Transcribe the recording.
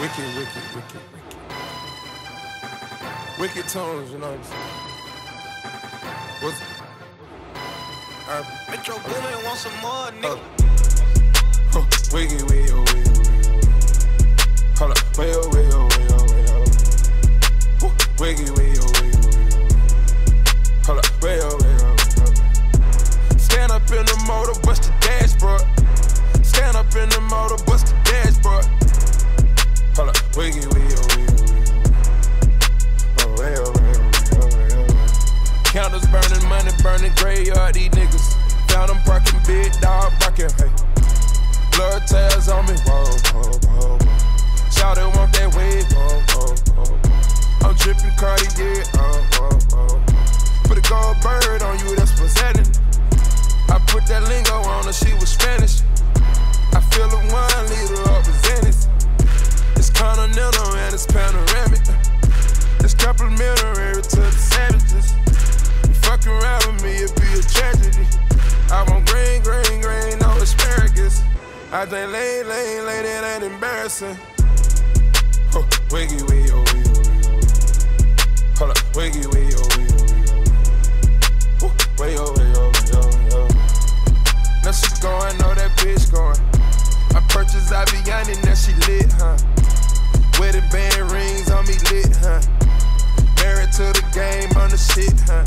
Wicked, wicked, wicked, wicked. Wicked tones, you know what I'm saying? What's uh, Metro Boomin want some more, nigga. huh, wicked, wicked, wicked, wicked. Hold up, way oh, way oh, way oh, way oh. Wicked, wicked, wicked, oh, way oh. Counters burning, money burning, graveyard, these niggas. Found them parking, big dog barking, hey. I think lane, lane, lane, it ain't embarrassing. Huh, wiggy, wiggy, oh, wiggy, oh, wiggy, oh. Hold up, wiggy, wiggy, oh, wiggy, oh, wiggy, oh. Way, oh, way, oh, way, oh, way, oh. Now she going, know that bitch going. I purchased Avianne, now she lit, huh? Wedding band rings on me lit, huh? Married to the game on the shit, huh?